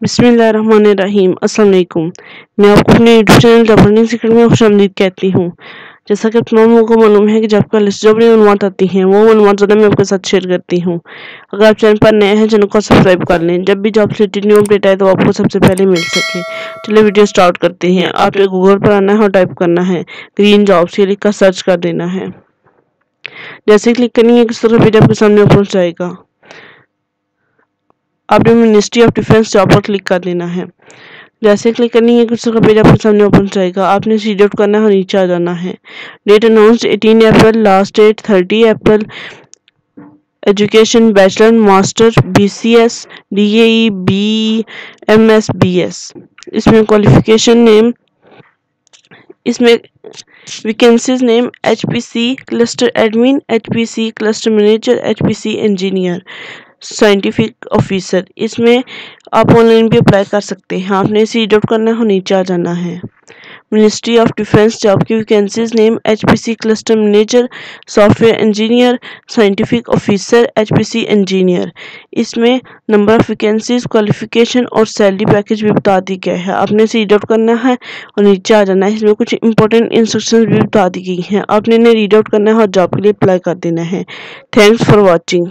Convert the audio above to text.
अस्सलाम वालेकुम मैं आपको अपने यूट्यूब चैनल लर्निंग सीक्रेट में खुश आमदीद कहती हूँ। जैसा कि आप तमाम लोगों को मालूम है कि जब कल जो भी मालूम आती हैं, वो मालूम ज़्यादा मैं आपके साथ शेयर करती हूँ। अगर आप चैनल पर नए हैं, चैनल को सब्सक्राइब कर लें। जब भी जॉब से न्यू अपडेट आए तो आपको सबसे पहले मिल सके। चलिए वीडियो स्टार्ट करते हैं। आपको गूगल पर आना है और टाइप करना है। ग्रीन जॉब्स ये लिख कर सर्च कर देना है। जैसे क्लिक करनी है किस तरह पेज आपके सामने पहुँच जाएगा? आपने मिनिस्ट्री ऑफ़ डिफेंस जॉब पर क्लिक कर लेना है। जैसे क्लिक करनी है, कुछ का पेज आपके सामने ओपन जाएगा। आपने सी डॉट करना है नीचे आ जाना है। Date announce 18 April last date 30 April education bachelor master B C S D A B M S B S इसमें क्वालिफिकेशन नेम इसमें name H P C cluster admin H P C scientific officer इसमें आप online भी apply कर सकते हैं। आपने C dot करना है, नीचे आ जाना है। मिनिस्ट्री ऑफ़ डिफेंस जॉब की vacancies name HPC cluster manager software engineer scientific officer HPC engineer इसमें नंबर ऑफ़ वैकेंसीज क्वालिफिकेशन और सैलरी पैकेज भी बता दी गया है। आपने सी डॉट करना है और नीचे आ जाना है। इसमें कुछ इंपॉर्टेंट इंस्ट्रक्शंस भी बता दी गई हैं। आपने इन्हें रीड आउट करना है और जॉब के लिए अप्लाई कर देना है। Thanks for watching